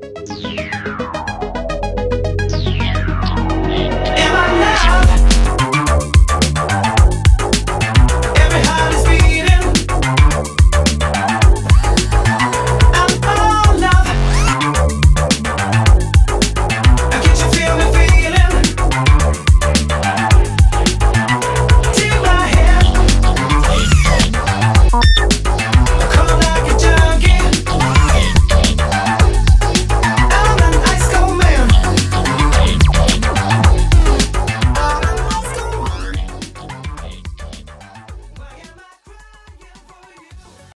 Bye.